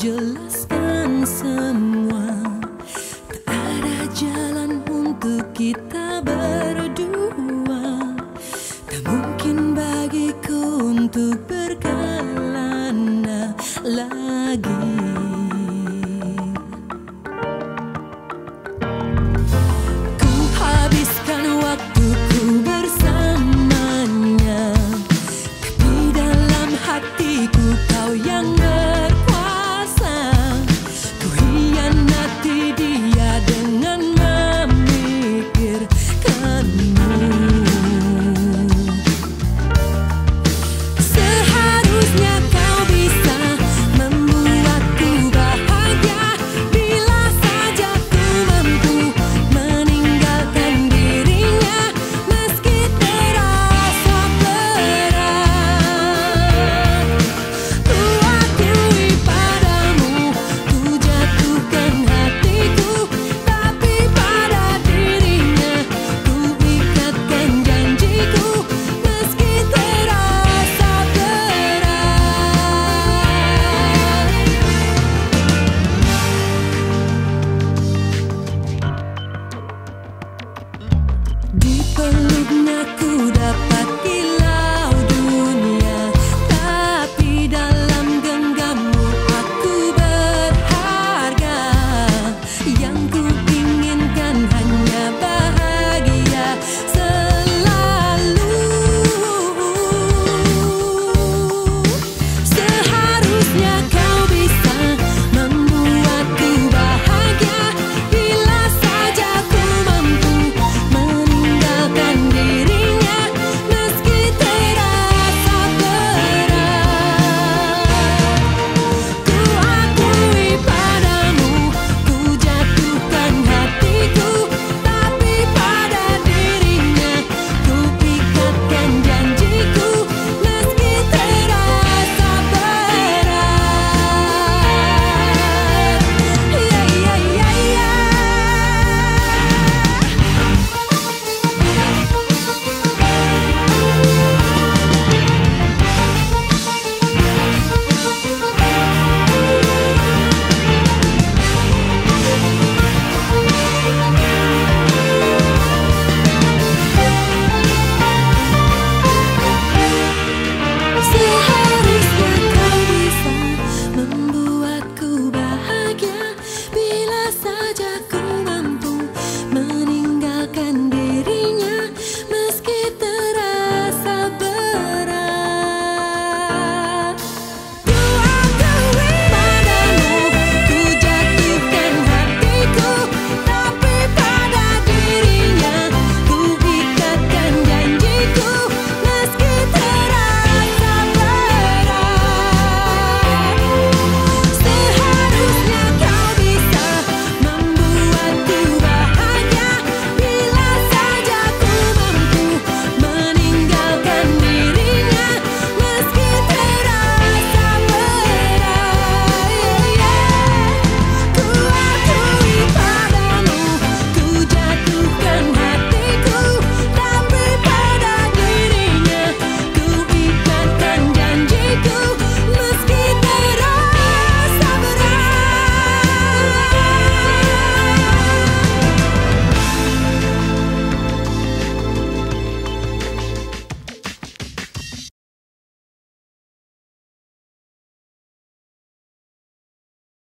jelaskan semua. Tak ada jalan untuk kita berdua. Tak mungkin bagiku untuk berkelana lagi. Ku habiskan waktuku bersamanya. Tapi dalam hatiku kau yang aku dapat